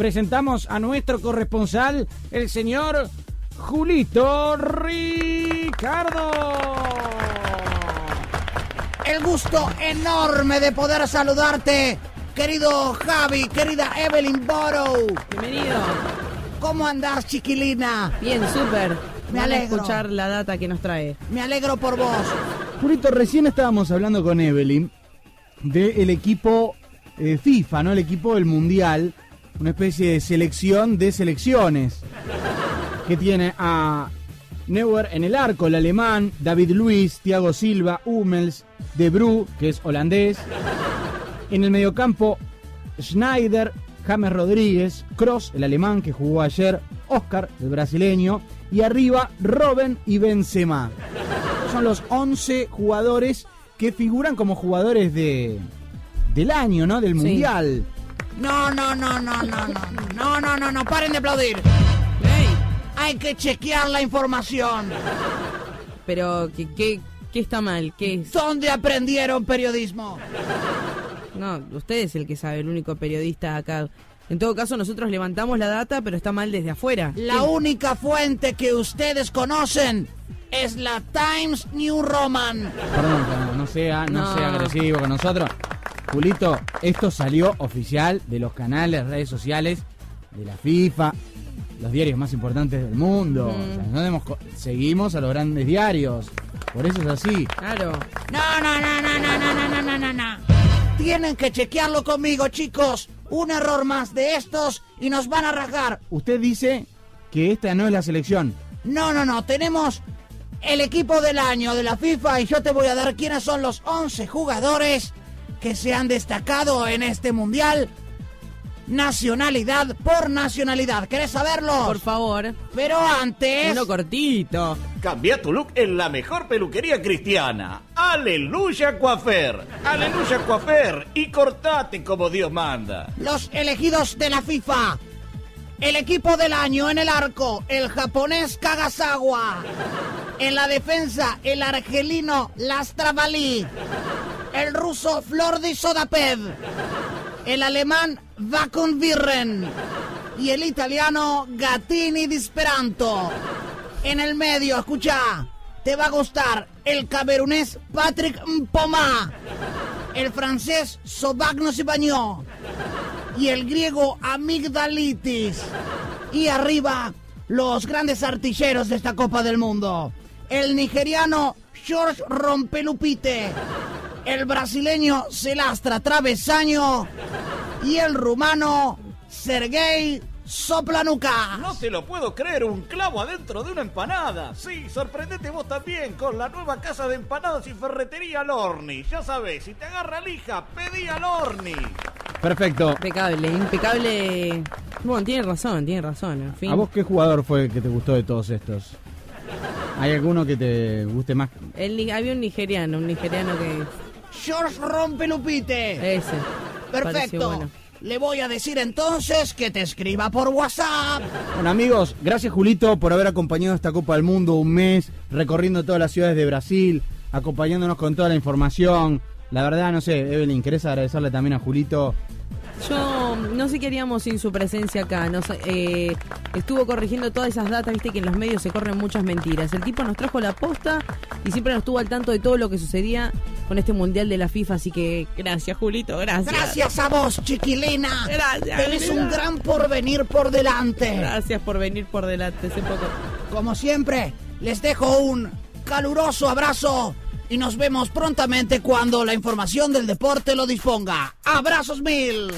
presentamos a nuestro corresponsal, el señor Julito Ricardo. El gusto enorme de poder saludarte, querido Javi, querida Evelyn Borough. Bienvenido. ¿Cómo andás, chiquilina? Bien, súper. Me Van a alegro. escuchar la data que nos trae. Me alegro por vos. Julito, recién estábamos hablando con Evelyn del equipo eh, FIFA, ¿no? El equipo del Mundial, una especie de selección de selecciones que tiene a Neuer en el arco, el alemán, David Luiz, Thiago Silva, Hummels, De Bru, que es holandés. En el mediocampo, Schneider, James Rodríguez, Cross, el alemán que jugó ayer, Oscar, el brasileño, y arriba Robben y Benzema. Son los 11 jugadores que figuran como jugadores de del año, ¿no? Del Sí. mundial. No, no, no, no, no, no, no, no, no, no, no, paren de aplaudir. ¡Ey! Hay que chequear la información. Pero, ¿qué, qué, qué está mal? ¿Qué es? ¿Dónde aprendieron periodismo? No, usted es el que sabe, el único periodista acá. En todo caso, nosotros levantamos la data, pero está mal desde afuera. La única fuente que ustedes conocen es la Times New Roman. Perdón, no sea, no, No. sea agresivo con nosotros. Julito, esto salió oficial de los canales, redes sociales, de la FIFA, los diarios más importantes del mundo. O sea, no demos co- seguimos a los grandes diarios. Por eso es así. Claro. No, no, no, no, no, no, no, no, no, no. Tienen que chequearlo conmigo, chicos. Un error más de estos y nos van a rajar. Usted dice que esta no es la selección. No, no, no. Tenemos el equipo del año de la FIFA y yo te voy a dar quiénes son los 11 jugadores que se han destacado en este mundial. Nacionalidad por nacionalidad. ¿Querés saberlo? Por favor. Pero antes... Uno cortito. Cambia tu look en la mejor peluquería cristiana. Aleluya Coafer. Aleluya Coafer. Y cortate como Dios manda. Los elegidos de la FIFA. El equipo del año en el arco, el japonés Kagasawa. En la defensa, el argelino Lastravali. Ruso Flordi Sodapev. El alemán Virren. Y el italiano Gattini Disperanto. En el medio, escucha, te va a gustar el camerunés Patrick Mpoma. El francés Sobagno Sibañó y el griego Amigdalitis. Y arriba, los grandes artilleros de esta Copa del Mundo. El nigeriano George Rompelupite. El brasileño Celastra Travesaño. Y el rumano Sergei Soplanuca. No te lo puedo creer, un clavo adentro de una empanada. Sí, sorprendete vos también con la nueva casa de empanadas y ferretería Lorni. Ya sabés, si te agarra lija, pedí a Lorni. Perfecto. Impecable, impecable. Bueno, tiene razón, tiene razón. En fin. ¿A vos qué jugador fue el que te gustó de todos estos? ¿Hay alguno que te guste más? El había un nigeriano, un nigeriano que. George Rompelupite. Ese. Pareció Perfecto. bueno. Le voy a decir entonces que te escriba por WhatsApp. Bueno amigos, gracias Julito por haber acompañado esta Copa del Mundo un mes, recorriendo todas las ciudades de Brasil, acompañándonos con toda la información. La verdad, no sé, Evelyn, ¿querés agradecerle también a Julito? Yo no sé qué haríamos sin su presencia acá. Nos, eh, estuvo corrigiendo todas esas datas, viste que en los medios se corren muchas mentiras. El tipo nos trajo la posta y siempre nos estuvo al tanto de todo lo que sucedía con este mundial de la FIFA. Así que gracias, Julito, gracias. Gracias a vos, chiquilina. Gracias, Tenés un gran porvenir por delante. Gracias por venir por delante ese poco. Como siempre, les dejo un caluroso abrazo y nos vemos prontamente cuando la información del deporte lo disponga. ¡Abrazos mil!